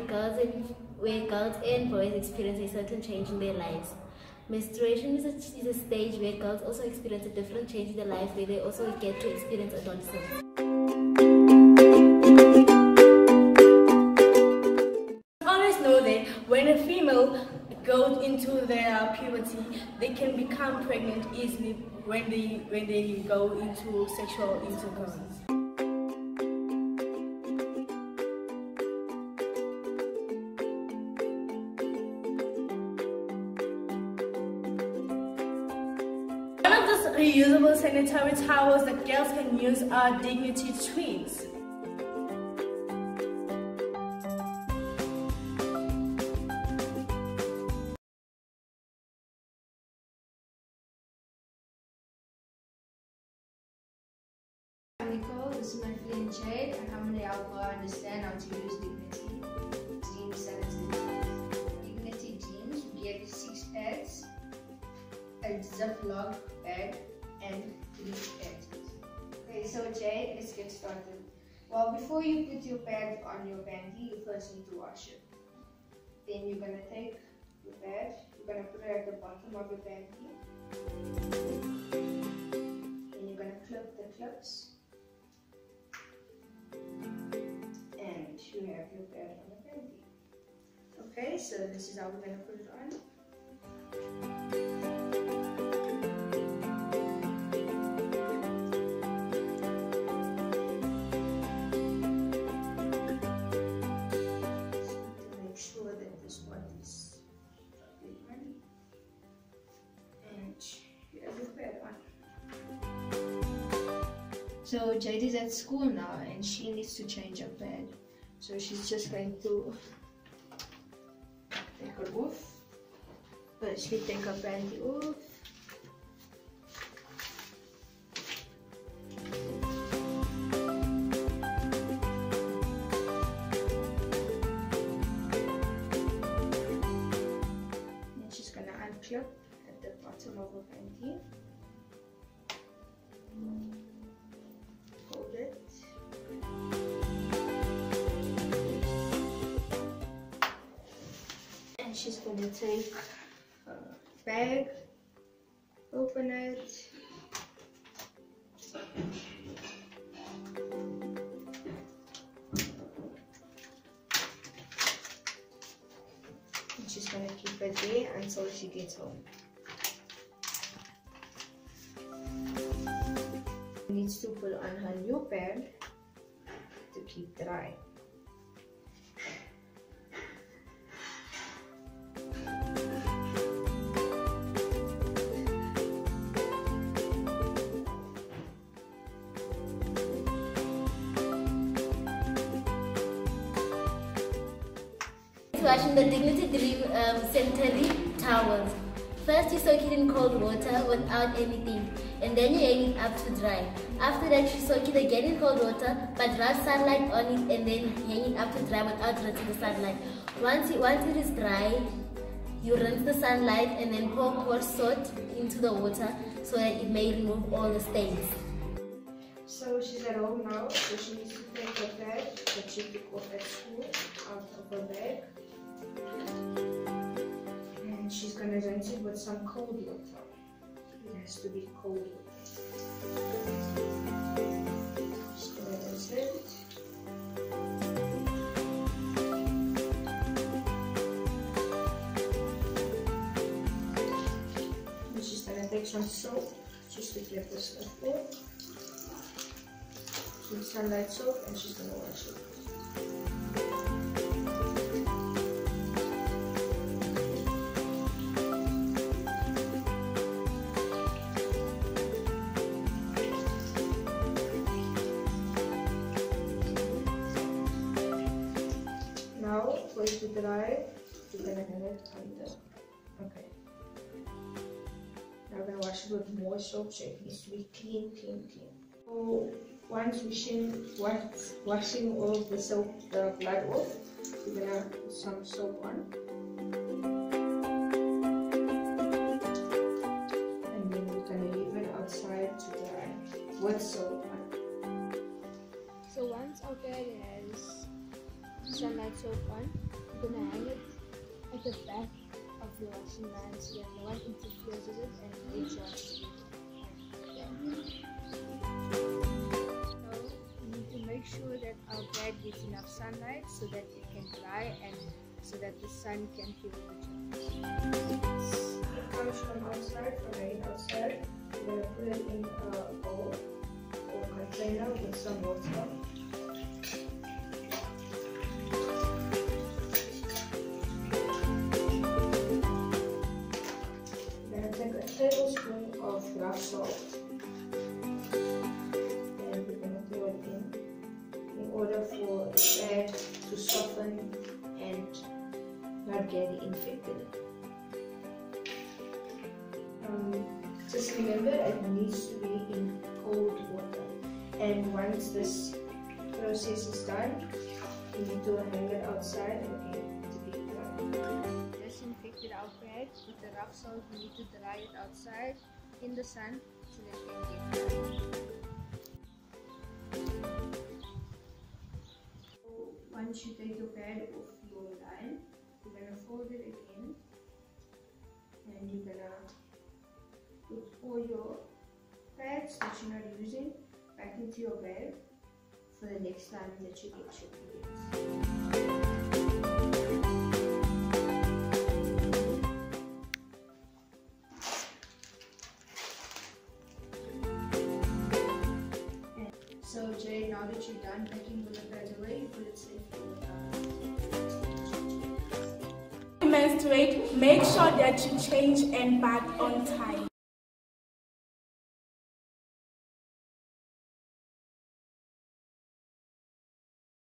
girls and boys experience a certain change in their lives. Menstruation is a, is a stage where girls also experience a different change in their life where they also get to experience adolescence. Always know that when a female goes into their puberty, they can become pregnant easily when they when they go into sexual intercourse. Reusable sanitary towels that girls can use are Dignity Dreams. I'm Nicole, this is my friend Jade, and going to help understand how to use Dignity Dream sanitizer. Dignity Dreams, we get six pads, a Ziploc bag, so Jade, let's get started. Well, before you put your pad on your panty, you first need to wash it. Then you're going to take your pad, you're going to put it at the bottom of your panty. Then you're going to clip the clips. and you have your pad on the panty. Okay, so this is how we're gonna put it on. So Jade is at school now and she needs to change her pad. So she's just going to take her off. Firstly take her panty off. And she's gonna unclip at the bottom of her panty. Gonna take a bag, open it. And she's gonna keep it there until she gets home. needs to put on her new pad to keep dry. Washing the Dignity Dream um, Sanitary towels. First, you soak it in cold water without anything, and then you hang it up to dry. After that, you soak it again in cold water, but rub sunlight on it, and then hang it up to dry without rinsing the sunlight. Once it, once it is dry, you rinse the sunlight and then pour coarse salt into the water so that it may remove all the stains. So she's at home now, so she needs to take her bag that she took off at school out of her bag. And she's gonna rinse it with some cold water. It has to be cold water. Gonna rinse. And she's gonna take some soap just to get this stuff off. Some sunlight soap and she's gonna wash it. It under. Okay. Now we're gonna wash it with more soap so it needs to be clean, clean, clean. So once washing, once washing all the soap, the blood off, we're gonna put some soap on. And then we're gonna leave it outside to dry with soap on. So once our pad has sunlight soap on, we're gonna hang it at the back of the washing line so that no one interferes with it and your So we need to make sure that our pad gets enough sunlight so that it can dry and so that the sun can feel the It comes from outside, from rain outside. We're put it in uh, a bowl or container with some water. Salt and we're gonna throw it in in order for bread to soften and not get infected. Um, just remember it needs to be in cold water. And once this process is done, you need to hang it outside again to be dry. disinfected our pad with the rough salt. We need to dry it outside in the sun so that it can get. So once you take your pad off your line, you're gonna fold it again and you're gonna put all your pads that you're not using back into your bag for the next time that you get your periods. Jay, you're done packing the pads away, you put it safely menstruate, make sure that you change and bath on time.